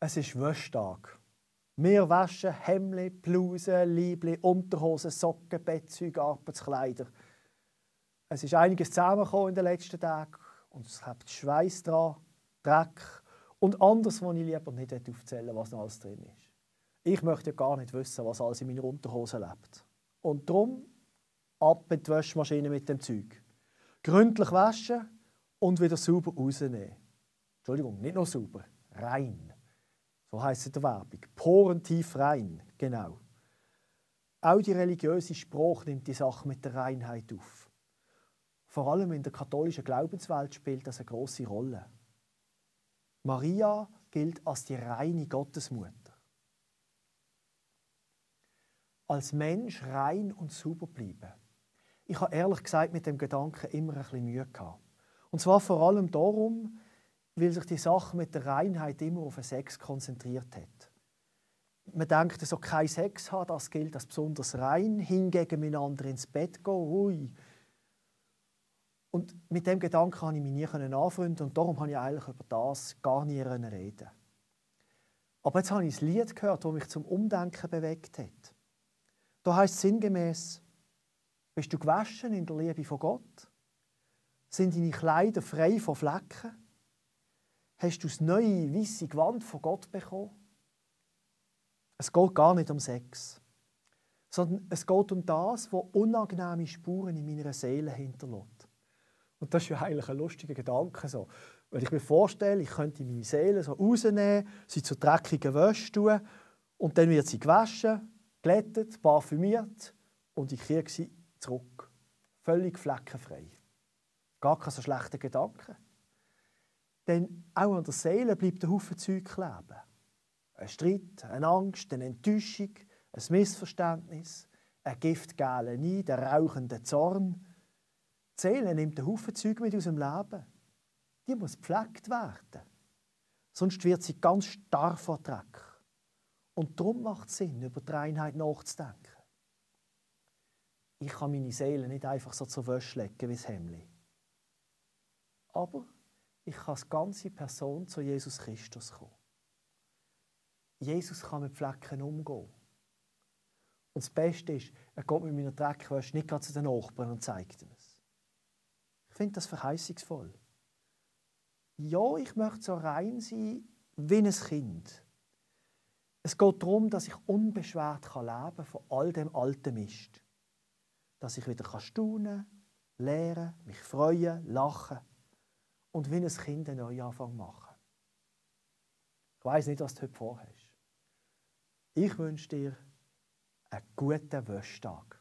Es ist Wäschtag. Wir waschen Hemli, Blusen, Liebli, Unterhosen, Socken, Bettzeug, Arbeitskleider. Es ist einiges zusammengekommen in den letzten Tagen und es hat Schweiß dran, Dreck und anderes, was ich lieber nicht aufzählen was noch alles drin ist. Ich möchte gar nicht wissen, was alles in meiner Unterhose lebt. Und darum ab mit die Waschmaschine mit dem Zeug. Gründlich waschen und wieder sauber rausnehmen. Entschuldigung, nicht nur sauber, rein. So heisst es in der Werbung. Porentief rein, genau. Auch die religiöse Sprache nimmt die Sache mit der Reinheit auf. Vor allem in der katholischen Glaubenswelt spielt das eine große Rolle. Maria gilt als die reine Gottesmutter. Als Mensch rein und sauber bleiben. Ich habe ehrlich gesagt mit dem Gedanken immer ein bisschen Mühe gehabt. Und zwar vor allem darum, weil sich die Sache mit der Reinheit immer auf den Sex konzentriert hat. Man denkt, so kein Sex haben, das gilt als besonders rein, hingegen miteinander ins Bett gehen, ui. Und mit dem Gedanken konnte ich mich nie anfreunden und darum habe ich eigentlich über das gar nie reden. Aber jetzt habe ich ein Lied gehört, das mich zum Umdenken bewegt hat. Da heißt es sinngemäß, bist du gewaschen in der Liebe von Gott? Sind deine Kleider frei von Flecken? Hast du das neue weiße Gewand von Gott bekommen? Es geht gar nicht um Sex, sondern es geht um das, was unangenehme Spuren in meiner Seele hinterlässt. Und das ist ja eigentlich ein lustiger Gedanke. So. Wenn ich mir vorstelle, ich könnte meine Seele so rausnehmen, sie zu dreckigen Wäsche tun und dann wird sie gewaschen, glättet, parfümiert und ich kriege sie zurück. Völlig fleckenfrei. Gar kein so schlechter Gedanke. Denn auch an der Seele bleibt ein Haufen Zeug kleben. Ein Streit, eine Angst, eine Enttäuschung, ein Missverständnis, ein giftgeiler Neid, ein rauchender Zorn. Die Seele nimmt ein Haufen Zeug mit aus dem Leben. Die muss gepflegt werden. Sonst wird sie ganz starr vor Dreck. Und darum macht es Sinn, über die Reinheit nachzudenken. Ich kann meine Seele nicht einfach so zur Wäsche legen wie das Hemd. Aber ich kann als ganze Person zu Jesus Christus kommen. Jesus kann mit Flecken umgehen. Und das Beste ist, er geht mit meiner Dreckwäsche nicht gerade zu den Nachbarn und zeigt ihnen es. Ich finde das verheißungsvoll. Ja, ich möchte so rein sein wie ein Kind. Es geht darum, dass ich unbeschwert leben kann von all dem alten Mist. Dass ich wieder staunen kann, lernen, mich freuen, lachen und wie ein Kind einen Neuanfang machen. Ich weiß nicht, was du heute vorhast. Ich wünsche dir einen guten Wäschtag.